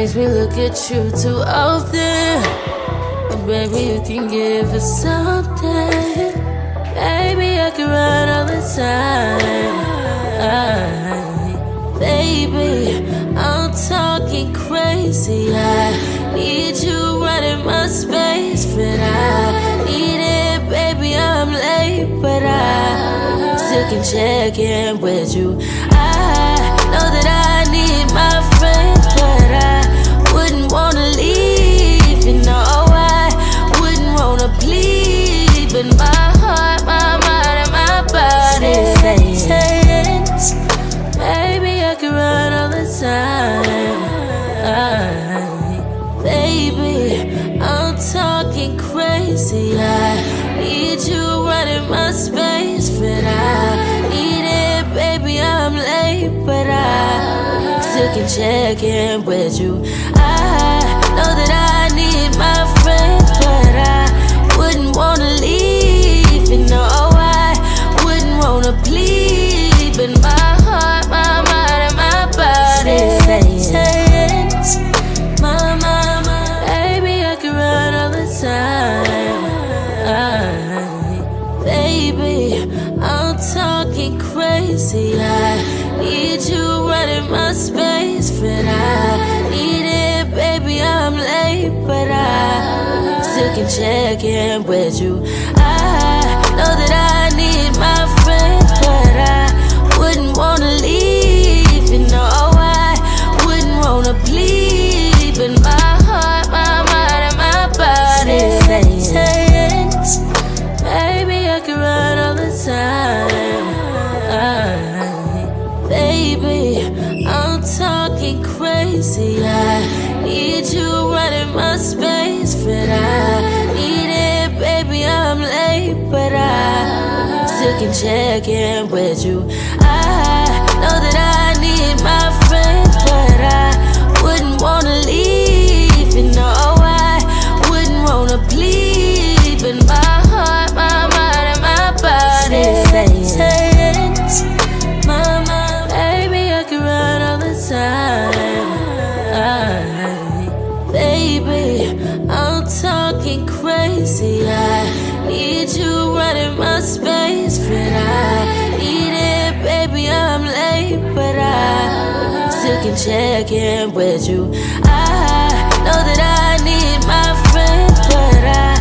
makes me look at you too often. But baby, you can give us something. Baby, I can run all the time. baby, I'm talking crazy. I need you running my space, but I need it, baby. I'm late, but I still can check in with you. I know that I I still can check in with you. I know that I need my friend, but I wouldn't wanna leave. You know, oh, I wouldn't wanna plead, but my heart, my mind, and my body saying, my, my, my, baby, I can run all the time. Baby, I'm talking crazy. I can check in with you. I know that I need my friend, but I wouldn't wanna leave. You know, oh, I wouldn't wanna bleed but my heart, my mind, and my body saying, Baby, I can run all the time. Baby, I'm talking crazy. I need you I still can check in with you. I know that I need my friend, but I wouldn't wanna leave. You know, I wouldn't wanna plead, but my heart, my mind, and my body saying, my, my, baby, I can run all the time. Baby, I'm talking crazy. I need you running my space, can check in with you. I know that I need my friend, but I